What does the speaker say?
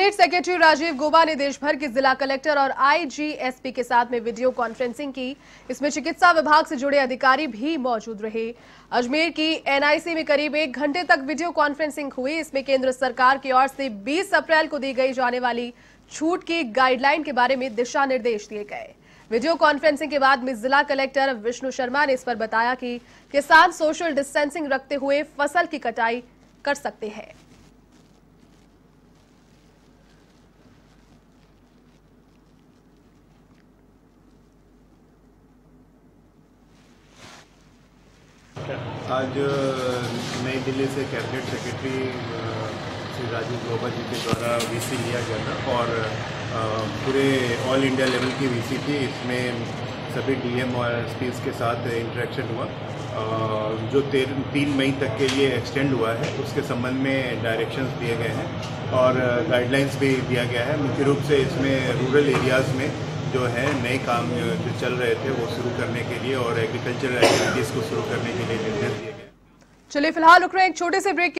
State secretary Rajiv Gauba ने देश भर के जिला कलेक्टर और आईजीएसपी के साथ में वीडियो कॉन्फ्रेंसिंग की। इसमें चिकित्सा विभाग से जुड़े अधिकारी भी मौजूद रहे। अजमेर की एनआईसी में करीब एक घंटे तक वीडियो कॉन्फ्रेंसिंग हुई। इसमें केंद्र सरकार की ओर से 20 अप्रैल को दी गई जाने वाली छूट की गाइडलाइन के बारे में दिशा निर्देश दिए गए। वीडियो कॉन्फ्रेंसिंग के बाद में जिला कलेक्टर विष्णु शर्मा ने इस पर बताया कि किसान सोशल डिस्टेंसिंग रखते हुए फ़सल की कटाई कर सकते हैं। आज नई दिल्ली से कैबिनेट सेक्रेटरी श्री राजीव गौबा जी के द्वारा वीसी लिया गया था और पूरे ऑल इंडिया लेवल की वीसी थी। इसमें सभी डीएम और एसपीज के साथ इंटरेक्शन हुआ। जो तेर, तीन मई तक के लिए एक्सटेंड हुआ है, उसके संबंध में डायरेक्शंस दिए गए हैं और गाइडलाइंस भी दिया गया है। मुख्य रूप से इसमें रूरल एरियाज़ में जो है, नए काम जो चल रहे थे, वो शुरू करने के लिए और एग्रीकल्चर एक्टिविटीज़ को शुरू करने के लिए निर्देश दिए गए। चलिए, फ़िलहाल रुक रहे हैं, एक छोटे से ब्रेक